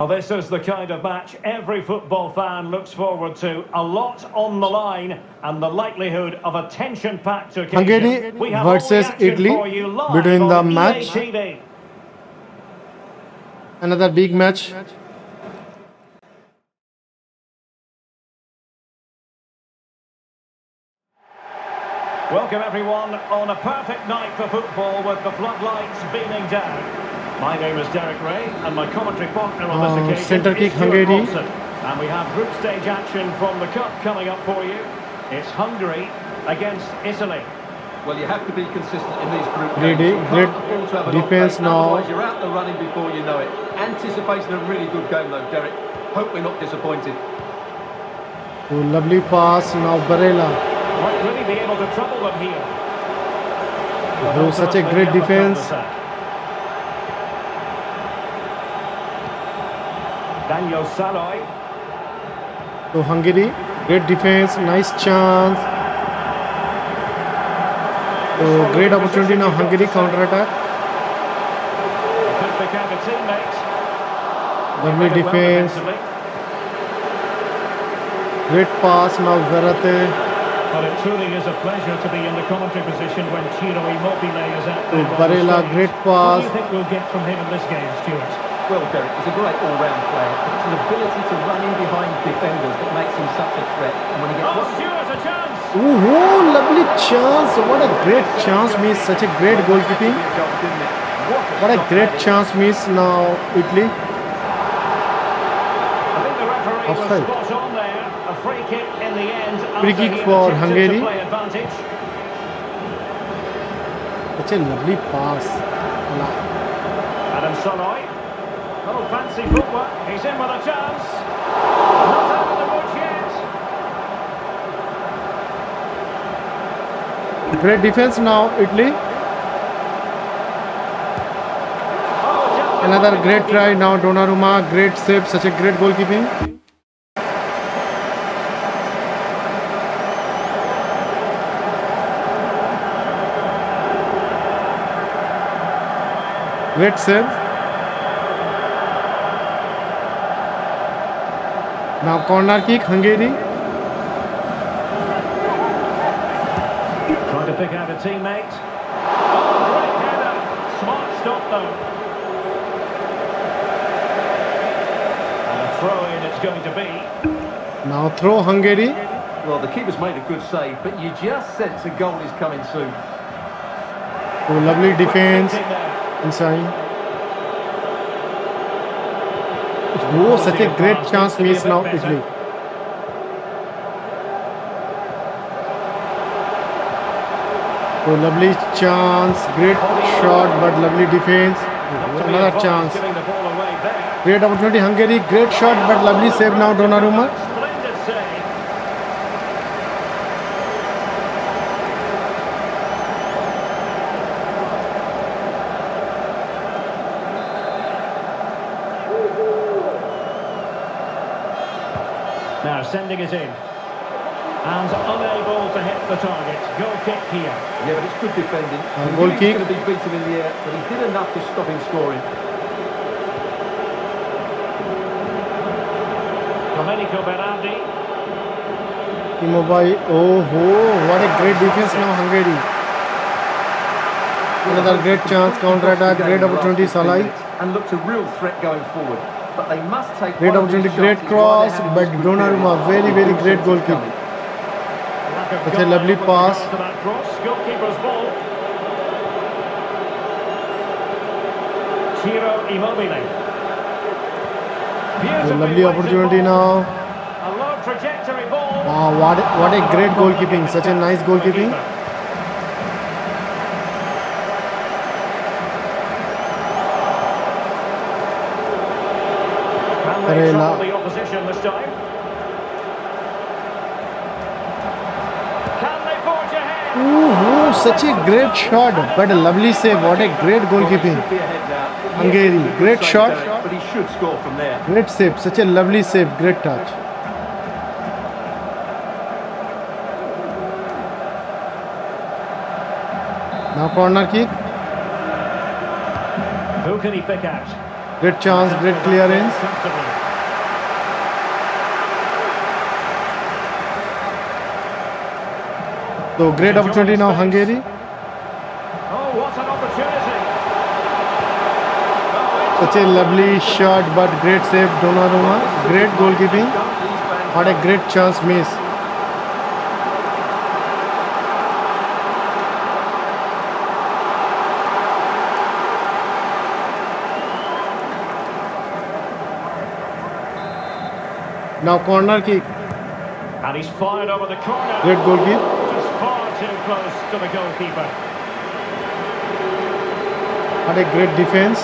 Well, this is the kind of match every football fan looks forward to. A lot on the line and the likelihood of a tension-packed occasion. Hungary We have versus Italy for you live between the match. TV. Another big match. Welcome everyone on a perfect night for football with the floodlights beaming down. My name is Derek Rae and my commentary partner on this Uh, occasion centre is kick, Stewart Hungary. Robson. And we have group stage action from the Cup coming up for you. It's Hungary against Italy. Well, you have to be consistent in these group Great games. day, great can't afford to have an defence now. Otherwise, you're out the running before you know it. Anticipation a really good game, though, Derek. Hope we're not disappointed. Oh, lovely pass now Barella. Might really be able to trouble them here. Oh, such a great defense. Daniel Saloy. So Hungary, great defense, nice chance. So great opportunity now Hungary counter attack. Could pick out a teammate. Lovely Played it well defense. Great pass now Verratti. But it truly is a pleasure to be in the commentary position when Ciro Immobile is at the Barella, great pass. What do you think we'll get from him in this game, Stewart? Well, Derek, he's a great all-round player. It's an ability to run in behind defenders that makes him such a threat. And when he gets Oh, Stewart, a chance! Oh, lovely chance. What a great chance miss. Such a great goalkeeping. Be a goal, didn't it? What a great chance miss now Italy. I think the referee Offside. was spot on there. A free kick in the end. Free kick for Hungary. To play advantage. Such a lovely pass. Adam Szalai. Oh, fancy footwork. He's in with a chance. Not out of the woods yet. Great defense now Italy. Oh, Another great try now Donnarumma. Great save. Such a great goalkeeping. Great save. Now corner kick Hungary. Trying to pick out a teammate. Oh, great header. Smart stop, though. And a throw-in it's going to be. Now throw Hungary. Well, the keeper's made a good save, but you just sense a goal is coming soon. Oh, lovely defense In there. inside. Oh. Oh, lovely chance. Great shot, but lovely defense. Not to be Another advised chance. Giving the ball away there. Great opportunity Hungary. Great shot, but lovely save now Donnarumma. Sending it in. And unable to hit the target. Goal kick here. Yeah, but it's good defending. He goal knew he kick. going to be beaten in the air, but he did enough to stop him scoring. Domenico Berardi. Immobile. Oh, oh, what a great defense now Hungary. Another great chance, counter attack, great opportunity Salai. And looked a real threat going forward. But they must take Great one of these opportunity, great chances while they're cross, but this good Donnarumma, very, very great also goalkeeper. coming. That's a lovely pass. regard that cross. Goalkeeper's ball. Ciro Immobile. A lovely opportunity now. A low trajectory ball. Wow, what a, what a great goalkeeping. Such a nice goalkeeping. Barella. trouble the opposition this time? Ooh, ooh, such a great shot, but a lovely save. What a great goalkeeping. Hungary, great shot. But he should score from there. Great save, such a lovely save, great touch. Now corner kick. Who can he pick out? Great chance, great clearance. So great opportunity now Hungary. Oh, what an opportunity! Oh, Such a lovely shot but great save Donnarumma. Great goalkeeping. What a great chance miss. Now corner kick. And he's fired over the corner. Great goalkeeper. Too close to the goalkeeper. What a great defense.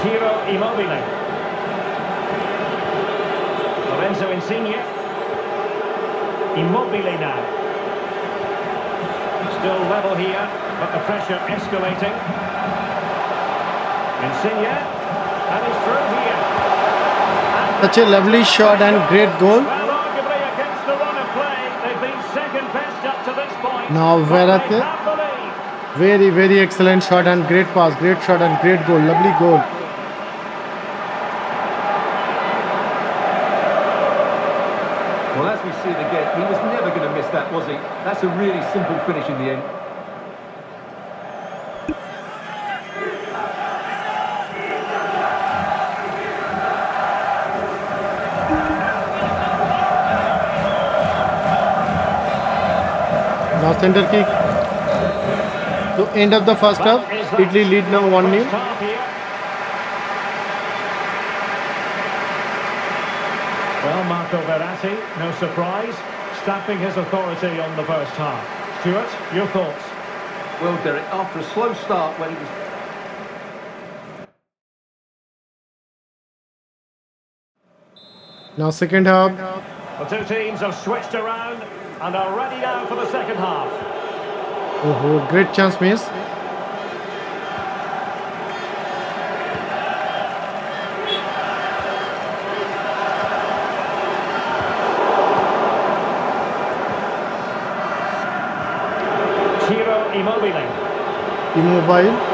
Ciro Immobile. Lorenzo Insigne. Immobile now. Still level here, but the pressure escalating. Insigne. And he's through here. Such a lovely shot and great goal. Now lead. Very, very excellent shot and great pass. Great shot and great goal. Lovely goal. Well, as we see it again, he was never going to miss that, was he? That's a really simple finish in the end. Now center kick. So end of the first half. That is that Italy lead now 1 0. first half here. Well, Marco Verratti, no surprise, stamping his authority on the first half. Stewart, your thoughts? Well, Derek, after a slow start when he was Now second half. The two teams have switched around and are ready now for the second half. Oh, great chance miss. Immobile. Immobile.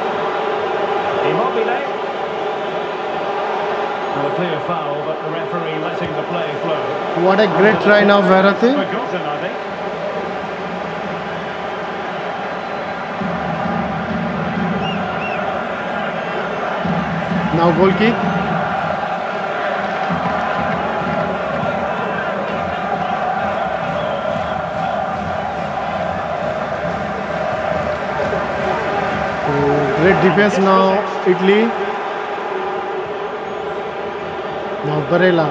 Clear foul, but the referee letting the play flow. What a great try now, Verratti. Forgotten, I think. Now goal kick. Oh, great defense now, Italy. Barella.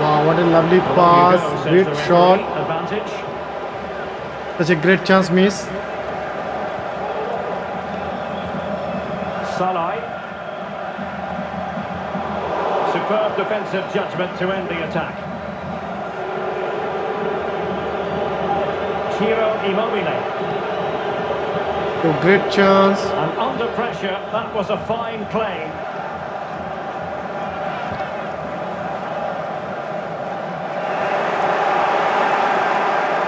Wow, what a lovely pass, on you go, says great shot. Advantage. Such a great chance miss. Salai. Superb defensive judgment to end the attack. Ciro Immobile. Oh, great chance. And under pressure, that was a fine claim. Immobile. Well, that pass easy on the eye. Barella, great shot,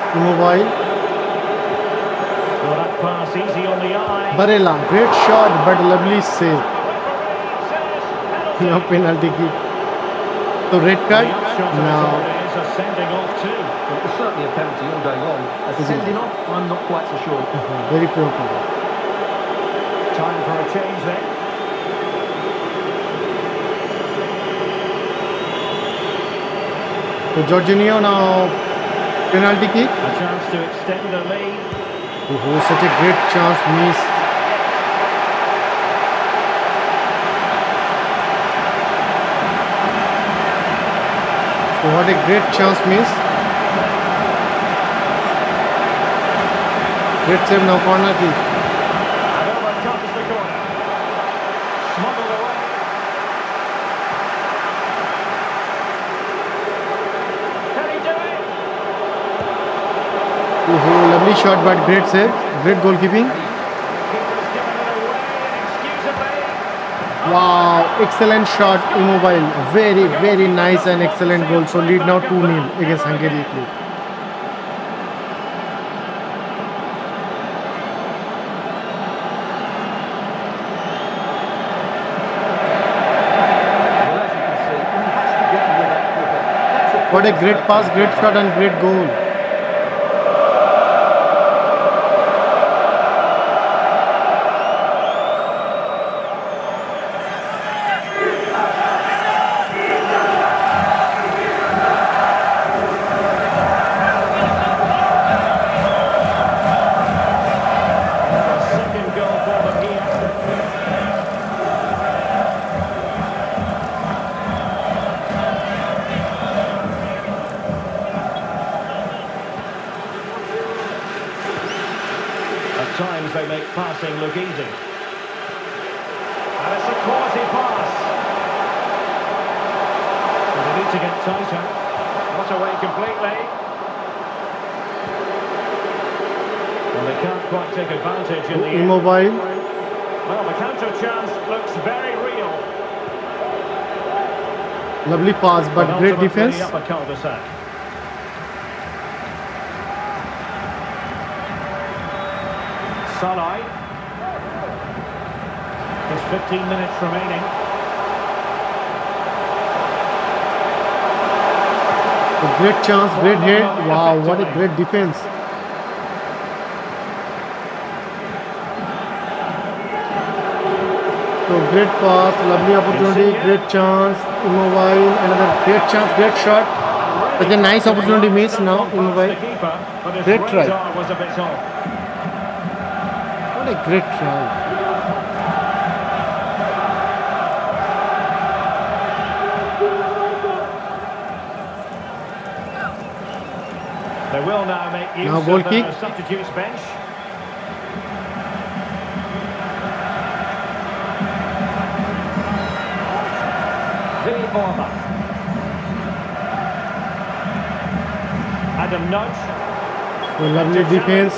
but lovely save. The referee says penalty. No penalty kick. So red card. The upshot Now is a sending off too. Well, it was certainly a penalty all day long. A sending off, I'm not quite so sure. very poor call. Time for a change then. So Jorginho now penalty kick. A chance to extend the lead. Oh, such a great chance miss. Oh, what a great chance miss. Great save now corner kick. Lovely shot, but great save. Great goalkeeping. Wow, excellent shot, immobile. Very, very nice and excellent goal. So lead now 2-0 against Hungary. What a great pass, great shot and great goal. Passing look easy. And it's a quality pass. But they need to get tighter. Not away completely. Well, they can't quite take advantage in the. Immobile. Well, the counter chance looks very real. Lovely pass, but But great defense. Salai. There's 15 minutes remaining. A great chance, great hit. Wow, what a great defense. So great pass, lovely opportunity, great chance. Immobile, another great chance, great shot. Such a nice opportunity missed now, Immobile. but Great try. radar was a bit off. What a great try. They will now make use Now goal of the kick. substitutes bench. Vinny Orba. Adam Nudge. So lovely defense,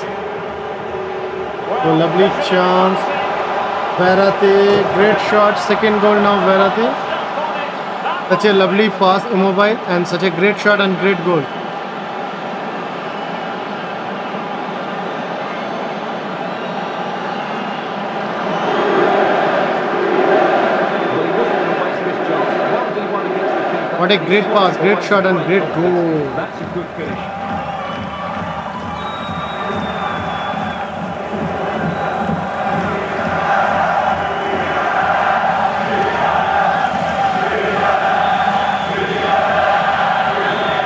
so lovely chance. Verratti, great shot, second goal now Verratti. Such a lovely pass, Immobile, and such a great shot and great goal. Well, he wasn't going to waste this chance. 1v1 against the keeper. What a great pass, great shot and great goal. That's a good finish.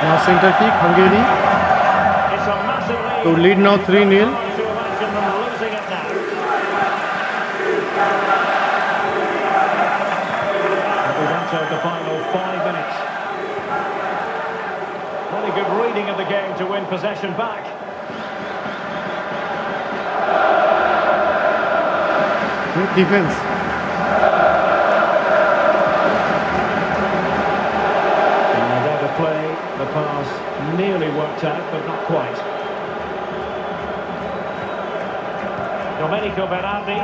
Now center kick, Hungary. Lead. Lead now 3-0. Possession back. Great defense. And out of play, the pass nearly worked out, but not quite. Domenico Berardi.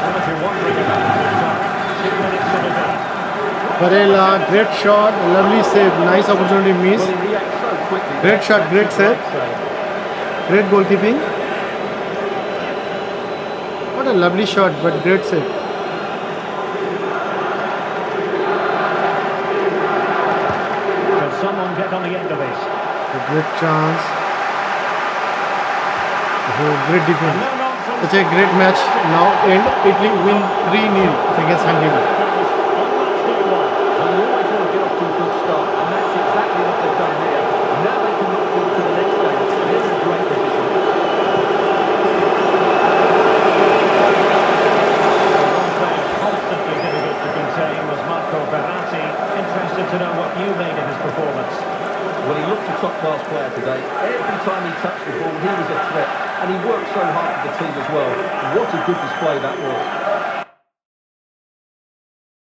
Well, if you're wondering about this time, two minutes to the game. Barella, great shot, lovely save, nice opportunity miss. he reacts so quickly. Great shot, great save. Great goalkeeping. What a lovely shot, but great save. Can someone get on the end of this? A great chance. Oh, great defense. Such a great match. Now end Italy win 3-0 against Hungary.